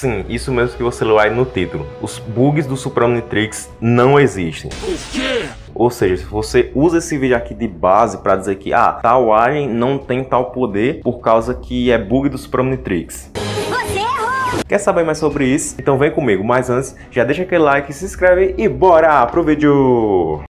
Sim, isso mesmo que você leu aí no título. Os bugs do Supramatrix não existem. O quê? Ou seja, se você usa esse vídeo aqui de base para dizer que ah, tal alien não tem tal poder por causa que é bug do Supramatrix. Você errou! Quer saber mais sobre isso? Então vem comigo. Mas antes, já deixa aquele like, se inscreve e bora pro vídeo!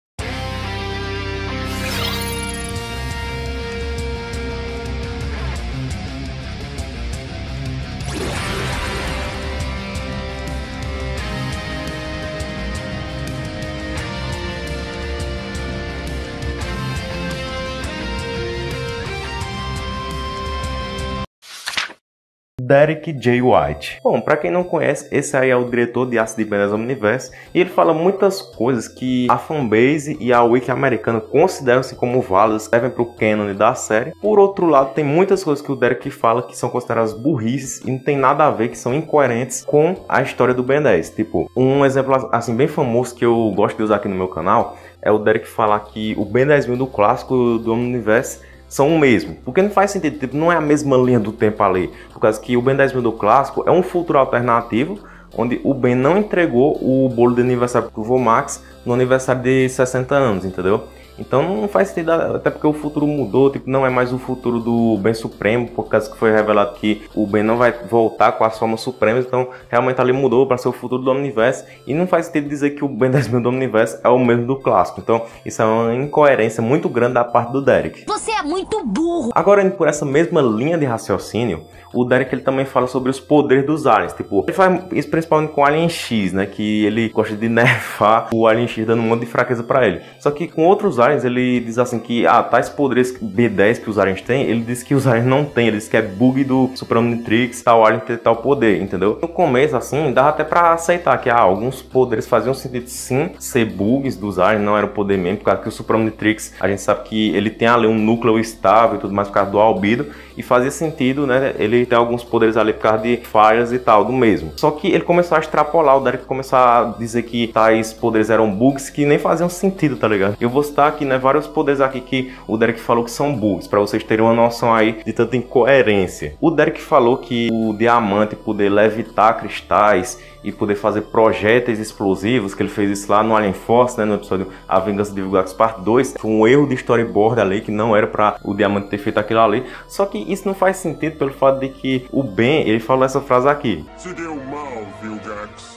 Derek J. White. Bom, para quem não conhece, esse aí é o diretor de Acid Badass Omniverse e ele fala muitas coisas que a fanbase e a wiki americana consideram-se como válidas, servem para o canon da série. Por outro lado, tem muitas coisas que o Derek fala que são consideradas burrices e não tem nada a ver, que são incoerentes com a história do Ben 10. Tipo, um exemplo assim bem famoso que eu gosto de usar aqui no meu canal é o Derek falar que o Ben 10 mil do clássico do Omniverse são o mesmo. Porque não faz sentido, tipo, não é a mesma linha do tempo ali. Por causa que o Ben 10 mil do clássico é um futuro alternativo, onde o Ben não entregou o bolo de aniversário pro Vomax no aniversário de 60 anos, entendeu? Então não faz sentido, até porque o futuro mudou, tipo, não é mais o futuro do Ben Supremo, por causa que foi revelado que o Ben não vai voltar com as formas supremas, então realmente ali mudou para ser o futuro do Omniverse, e não faz sentido dizer que o Ben 10 mil do Omniverse é o mesmo do clássico, então isso é uma incoerência muito grande da parte do Derek. Você muito burro! Agora, indo por essa mesma linha de raciocínio, o Derek ele também fala sobre os poderes dos aliens, tipo, ele faz isso principalmente com o Alien X, né, que ele gosta de nerfar o Alien X dando um monte de fraqueza para ele, só que com outros aliens ele diz assim que, ah, tais poderes B10 que os aliens têm, ele diz que os aliens não têm, ele diz que é bug do Supramatrix, tal alien ter tal poder, entendeu? No começo, assim, dava até pra aceitar que, ah, alguns poderes faziam sentido sim ser bugs dos aliens, não era o poder mesmo, por causa que o Supramatrix, a gente sabe que ele tem ali um núcleo estável e tudo mais por causa do albedo, e fazia sentido, né, ele ter alguns poderes ali por causa de falhas e tal, do mesmo. Só que ele começou a extrapolar, o Derek começou a dizer que tais poderes eram bugs que nem faziam sentido, tá ligado? Eu vou citar aqui, né, vários poderes aqui que o Derek falou que são bugs, para vocês terem uma noção aí de tanta incoerência. O Derek falou que o diamante poder levitar cristais e poder fazer projéteis explosivos, que ele fez isso lá no Alien Force, né, no episódio A Vingança de Vilgax Part 2. Foi um erro de storyboard ali, que não era para o Diamante ter feito aquilo ali. Só que isso não faz sentido pelo fato de que o Ben, ele falou essa frase aqui. Se deu mal, Vilgax.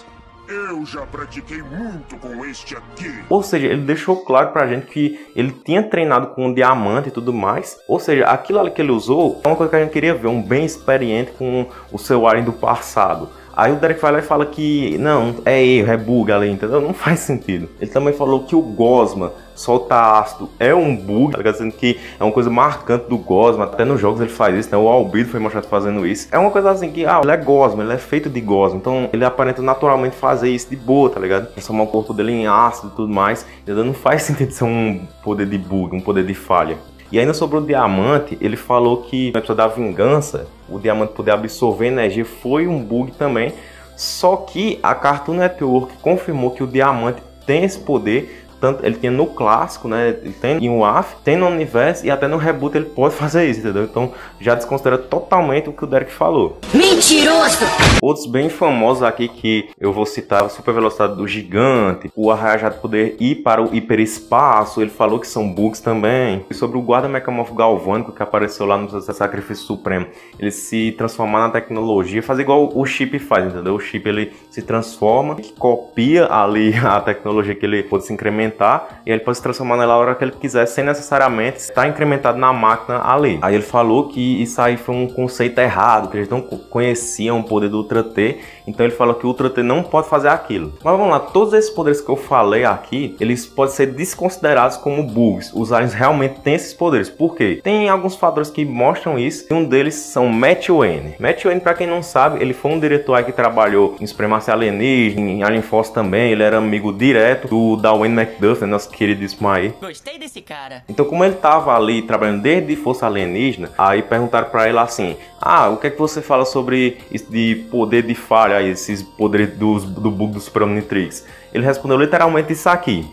Eu já pratiquei muito com este aqui. Ou seja, ele deixou claro pra gente que ele tinha treinado com um diamante e tudo mais. Ou seja, aquilo ali que ele usou é uma coisa que a gente queria ver, um bem experiente com o seu Alien do passado. Aí o Derek vai lá e fala que não, é erro, é bug ali, entendeu? Não faz sentido. Ele também falou que o Gosma soltar ácido é um bug, tá dizendo que é uma coisa marcante do Gosma, até nos jogos ele faz isso, né? O Albedo foi mostrado fazendo isso. É uma coisa assim que, ah, ele é Gosma, ele é feito de Gosma, então ele aparenta naturalmente fazer isso de boa, tá ligado? Transformar o corpo dele em ácido e tudo mais, entendeu? Não faz sentido ser um poder de bug, um poder de falha. E ainda sobre o diamante, ele falou que no episódio da vingança, o diamante poder absorver energia foi um bug também. Só que a Cartoon Network confirmou que o diamante tem esse poder tanto ele tinha no clássico, né? Ele tem em WAF, tem no universo e até no reboot ele pode fazer isso, entendeu? Então já desconsidera totalmente o que o Derek falou. Mentiroso! Outros bem famosos aqui que eu vou citar: a super velocidade do gigante, o arrajado poder ir para o hiperespaço, ele falou que são bugs também. E sobre o guarda mecamorfo galvânico que apareceu lá no Sacrifício Supremo, ele se transformar na tecnologia, fazer igual o chip faz, entendeu? O chip ele se transforma, que copia ali a tecnologia que ele pode se incrementar incrementar e ele pode se transformar nela a hora que ele quiser, sem necessariamente estar incrementado na máquina ali. Aí ele falou que isso aí foi um conceito errado, que eles não conheciam o poder do Ultra T, então ele falou que o Ultra T não pode fazer aquilo. Mas vamos lá, todos esses poderes que eu falei aqui, eles podem ser desconsiderados como bugs. Os aliens realmente têm esses poderes. Por quê? Tem alguns fatores que mostram isso, e um deles são Matt Wayne. Matt Wayne, para quem não sabe, ele foi um diretor aí que trabalhou em Supremacia Alienígena, em Alien Force também, ele era amigo direto do da Wayne McDuff, né, nosso querido Ismael. Gostei desse cara. Então, como ele tava ali trabalhando desde Força Alienígena, aí perguntaram para ele assim: Ah, o que é que você fala sobre isso de poder de falha, esses poderes do, do bug do Super Omnitrix? Ele respondeu literalmente isso aqui.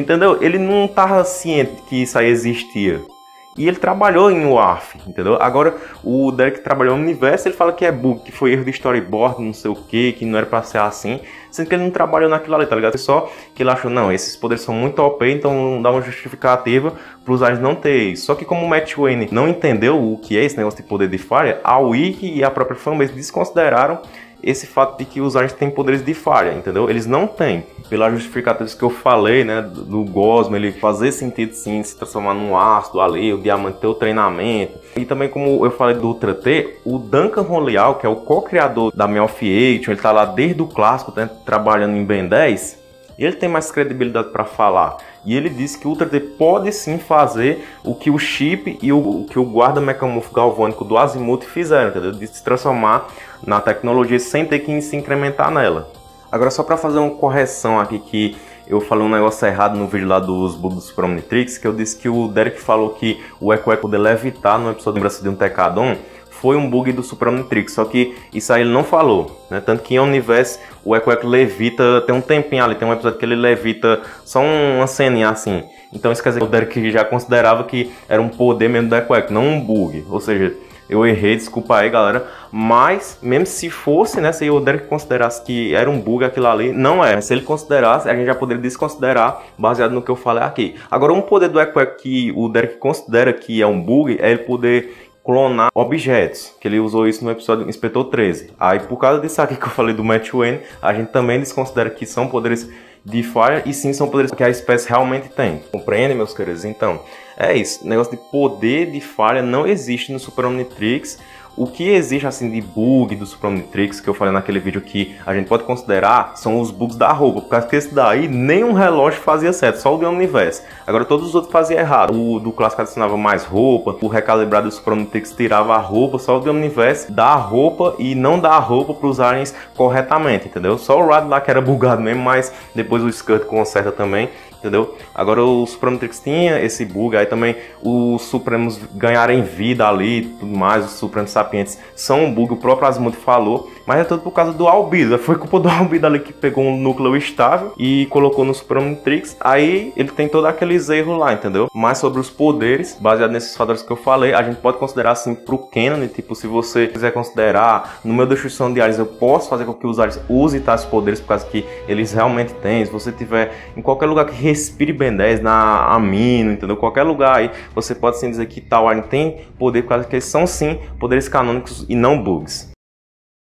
Entendeu? Ele não tava ciente que isso aí existia. E ele trabalhou em WARF, entendeu? Agora, o Derek trabalhou no universo, ele fala que é bug, que foi erro de storyboard, não sei o que, que não era pra ser assim. Sendo que ele não trabalhou naquilo ali, tá ligado? Só que ele achou, não, esses poderes são muito OP, então dá uma justificativa para os aliens não ter isso. Só que como o Matt Wayne não entendeu o que é esse negócio de poder de falha, a Wiki e a própria fanbase desconsideraram esse fato de que os aliens têm poderes de falha, entendeu? Eles não têm. Pela justificativa que eu falei, né, do Gosmo, ele fazer sentido sim, se transformar num ácido ali, o diamante ter o treinamento. E também como eu falei do Ultra T, o Duncan Roleal, que é o co-criador da Melf 8, ele tá lá desde o clássico, né, trabalhando em Ben 10, ele tem mais credibilidade para falar. E ele disse que o Ultra T pode sim fazer o que o chip e o, o que o guarda mecamorfo galvânico do Azimuth fizeram, entendeu? De se transformar na tecnologia sem ter que se incrementar nela. Agora só para fazer uma correção aqui que eu falei um negócio errado no vídeo lá dos bugs do Super Omnitrix, que eu disse que o Derek falou que o Echo Echo poder levitar no episódio de de um Tecadon foi um bug do Super Omnitrix, só que isso aí ele não falou, né? Tanto que em Universe o Echo Echo levita, tem um tempinho ali, tem um episódio que ele levita só uma ceninha assim. Então isso quer dizer que o Derek já considerava que era um poder mesmo do Echo Echo, não um bug. Ou seja, eu errei, desculpa aí, galera. Mas, mesmo se fosse, né? Se o Derek considerasse que era um bug aquilo ali, não é. Se ele considerasse, a gente já poderia desconsiderar baseado no que eu falei aqui. Agora, um poder do Echo que o Derek considera que é um bug é ele poder clonar objetos, que ele usou isso no episódio Inspetor 13. Aí, por causa disso aqui que eu falei do Matt Wayne, a gente também desconsidera que são poderes de falha e sim são poderes que a espécie realmente tem. Compreende, meus queridos? Então, é isso. O negócio de poder de falha não existe no Super Omnitrix. O que existe assim de bug do Super Omnitrix, que eu falei naquele vídeo que a gente pode considerar, são os bugs da roupa. Por causa que esse daí nenhum relógio fazia certo, só o de Omniverse. Agora todos os outros faziam errado. O do clássico adicionava mais roupa, o recalibrado do Super Omnitrix tirava a roupa, só o de Omniverse dá a roupa e não dá a roupa para os aliens corretamente, entendeu? Só o Rad lá que era bugado mesmo, mas depois o Skirt conserta também entendeu? Agora o Suprematrix tinha esse bug, aí também os Supremos ganharem vida ali tudo mais, os Supremos Sapientes são um bug, o próprio Azimuth falou, mas é tudo por causa do Albedo, foi culpa do Albedo ali que pegou um núcleo estável e colocou no Suprematrix, aí ele tem todos aqueles erros lá, entendeu? Mas sobre os poderes, baseado nesses fatores que eu falei, a gente pode considerar assim pro Canon, tipo, se você quiser considerar, no meu destruição de áreas eu posso fazer com que os aliens usem tais poderes por causa que eles realmente têm, se você tiver em qualquer lugar que respire Ben 10 na Amino, entendeu? Qualquer lugar aí, você pode sim dizer que tal Alien tem poder, por causa que eles são sim poderes canônicos e não bugs.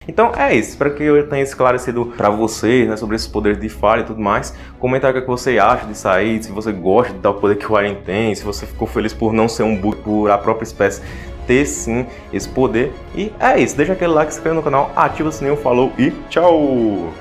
Então é isso, espero que eu tenha esclarecido para vocês né, sobre esses poderes de falha e tudo mais. Comenta o que você acha disso aí, se você gosta de tal poder que o Alien tem, se você ficou feliz por não ser um bug, por a própria espécie ter sim esse poder. E é isso, deixa aquele like, se inscreve no canal, ativa o sininho, falou e tchau!